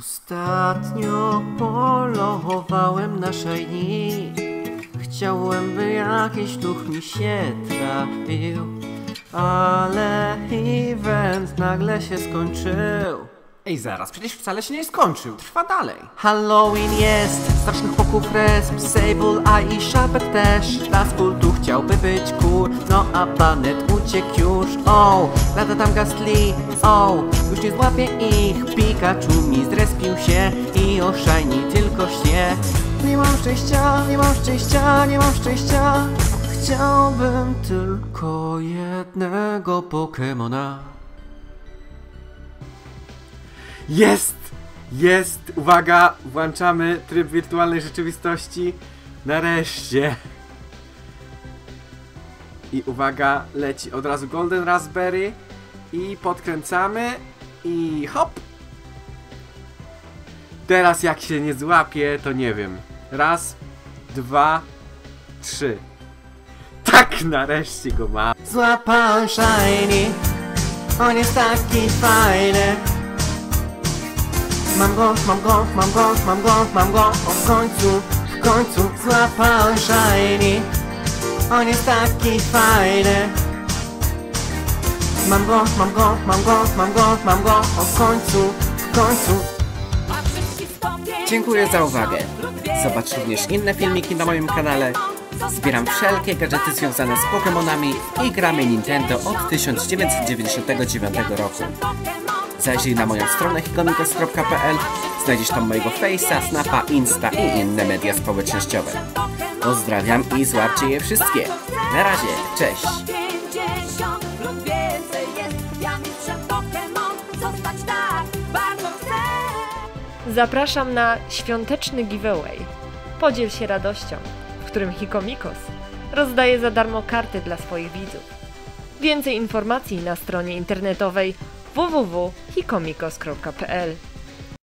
Ostatnio polowałem na shiny Chciałem, by jakiś duch mi się trafił Ale event nagle się skończył. Ej, zaraz, przecież wcale się nie skończył, trwa dalej. Halloween jest, strasznych chłopów resp Sable, a i Sharpet też. Laskul tu chciałby być kur No a Banet uciekł już, o Lata tam Gastly, o Już nie złapie ich Pikachu mi zrespił się I o Shiny tylko śnie Nie mam szczęścia, nie mam szczęścia, nie mam szczęścia Chciałbym tylko jednego Pokemona Jest! Jest! Uwaga! Włączamy tryb wirtualnej rzeczywistości. Nareszcie! I uwaga, leci od razu Golden Raspberry i podkręcamy i hop! Teraz jak się nie złapie, to nie wiem. Raz, dwa, trzy. Tak, nareszcie go mam. Złapałem shiny On jest taki fajny Mam go, mam go, mam go, mam go, mam go O w końcu, w końcu złapałem shiny On jest taki fajny Mam go, mam go, mam go, mam go, mam go O w końcu, w końcu Dziękuję za uwagę. Zobacz również inne filmiki na moim kanale. Zbieram wszelkie gadżety związane z Pokémonami i gramy Nintendo od 1999 roku. Zajrzyj na moją stronę hikomikos.pl Znajdziesz tam mojego Face'a, Snapa, Insta i inne media społecznościowe. Pozdrawiam i złapcie je wszystkie. Na razie, cześć! 50 lub więcej jest Ja mistrzem Pokémon Zostać bardzo chcę Zapraszam na świąteczny giveaway. Podziel się radością, w którym Hikomikos rozdaje za darmo karty dla swoich widzów. Więcej informacji na stronie internetowej www.hikomikos.pl